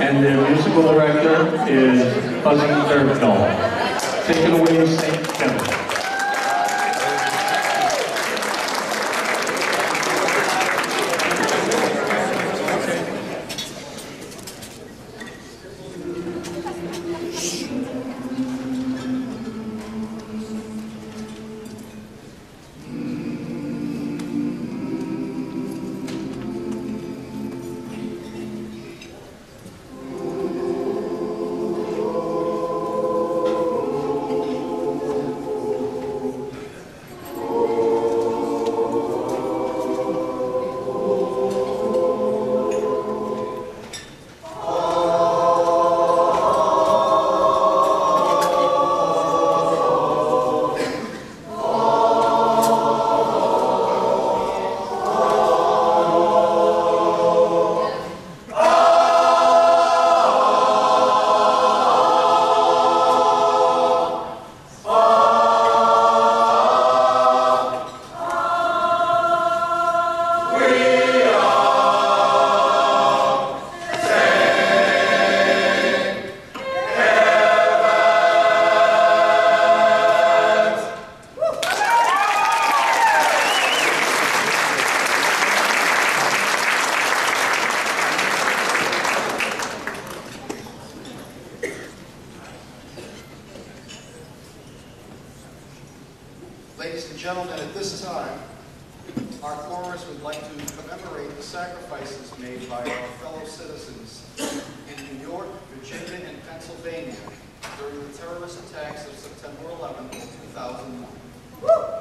And the musical director is Fuzzy Thurgood. Take it away, St. Kevin. And at this time, our chorus would like to commemorate the sacrifices made by our fellow citizens in New York, Virginia, and Pennsylvania during the terrorist attacks of September 11, 2001.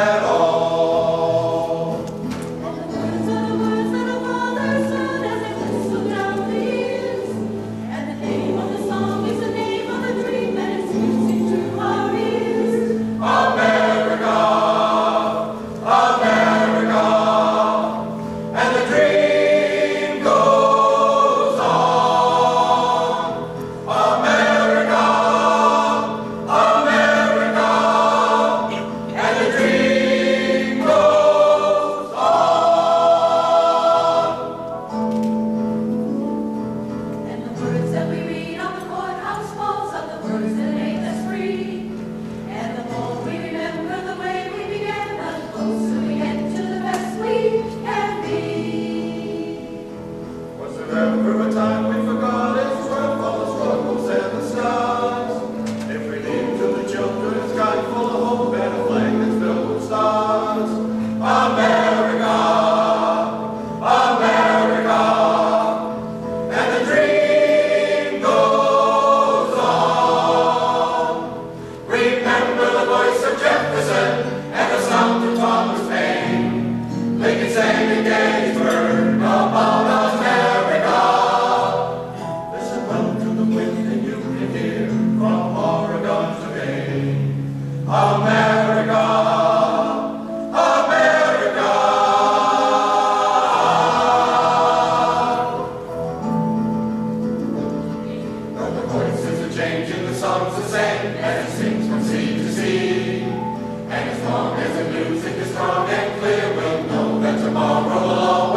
Israel. And it sings from sea to sea. And as long as the music is strong and clear, we'll know that tomorrow will all.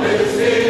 Fortalecer.